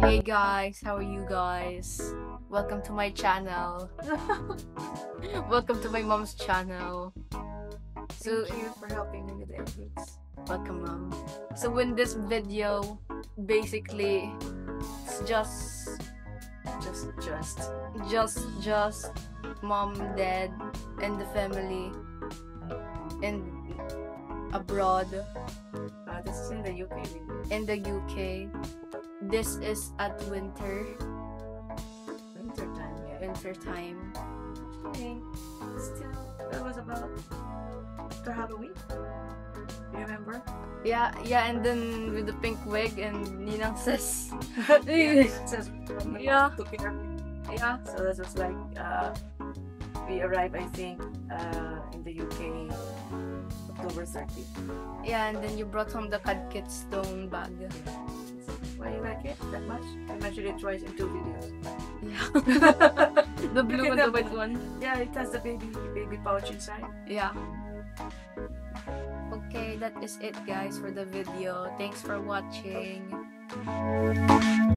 Hey guys, how are you guys? Welcome to my channel. welcome to my mom's channel. So, Thank you for helping me with the edits. welcome mom. So in this video, basically, it's just, Just, just. just, just mom, dad, and the family, and abroad Uh, this is in the UK in the UK. This is at winter, Winter time, yeah. winter time. Okay. Still, that was about after Halloween. You remember? Yeah, yeah, and then with the pink wig and Ninang says, It says Yeah. took care of me. yeah, So this was like uh, we arrived, I think, uh, in the UK October 30th. yeah, and then you brought home the Cath Kidston bag. Why you like it that much? I mentioned it twice in two videos. Yeah, the blue and the white one. Yeah, it has the baby baby pouch inside. Yeah. Okay, that is it, guys, for the video. Thanks for watching.